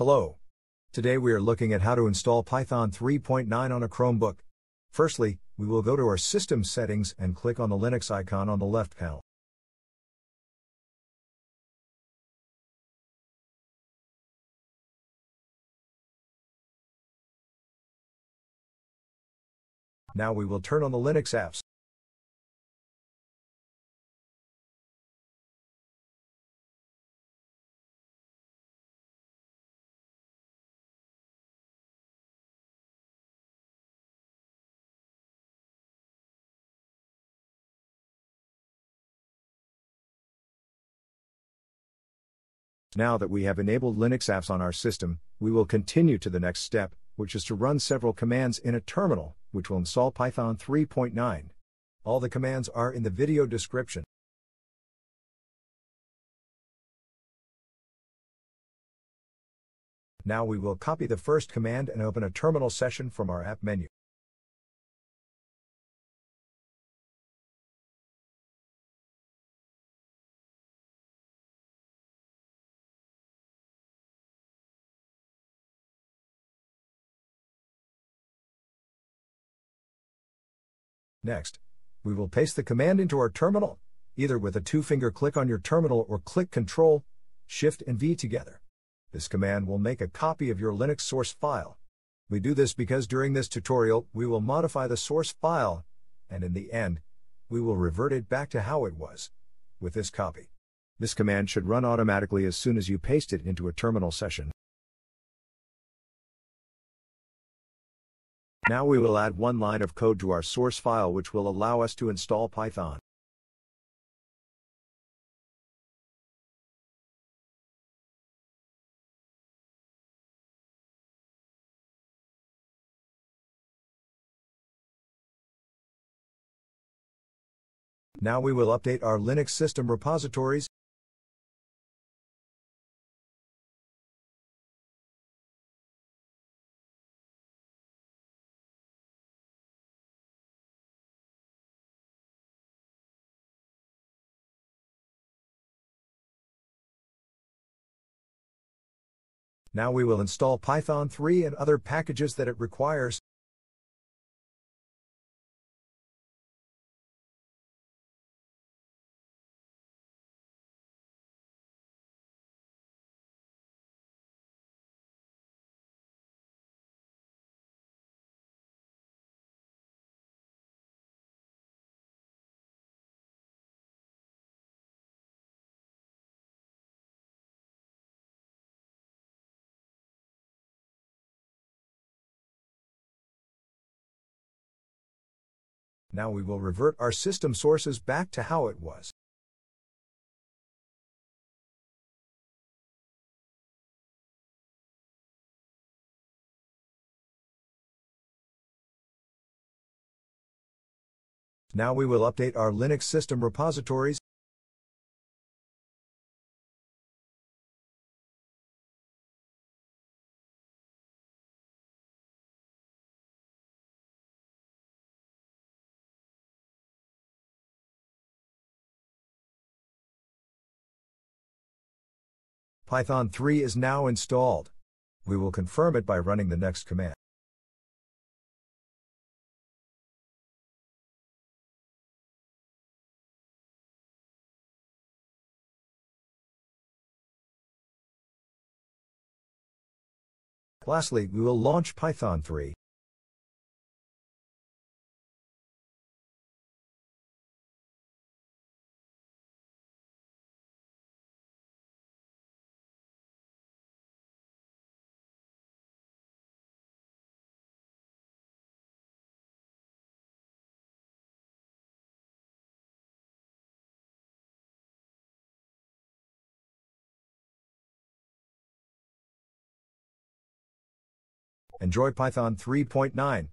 Hello. Today we are looking at how to install Python 3.9 on a Chromebook. Firstly, we will go to our system settings and click on the Linux icon on the left panel. Now we will turn on the Linux apps. Now that we have enabled Linux apps on our system, we will continue to the next step, which is to run several commands in a terminal, which will install Python 3.9. All the commands are in the video description. Now we will copy the first command and open a terminal session from our app menu. Next, we will paste the command into our terminal, either with a two-finger click on your terminal or click Ctrl, Shift and V together. This command will make a copy of your Linux source file. We do this because during this tutorial, we will modify the source file, and in the end, we will revert it back to how it was, with this copy. This command should run automatically as soon as you paste it into a terminal session. Now we will add one line of code to our source file which will allow us to install Python. Now we will update our Linux system repositories, Now we will install Python 3 and other packages that it requires. Now we will revert our system sources back to how it was. Now we will update our Linux system repositories, Python 3 is now installed. We will confirm it by running the next command. Lastly, we will launch Python 3. Enjoy Python 3.9.